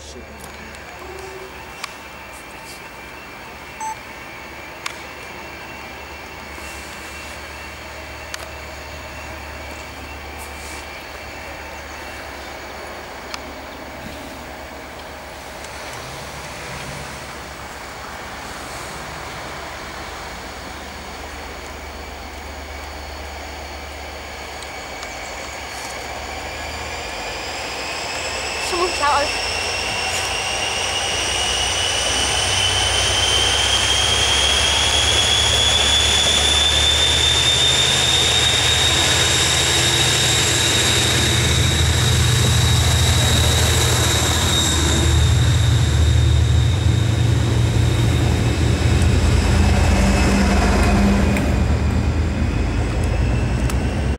shit. Someone out.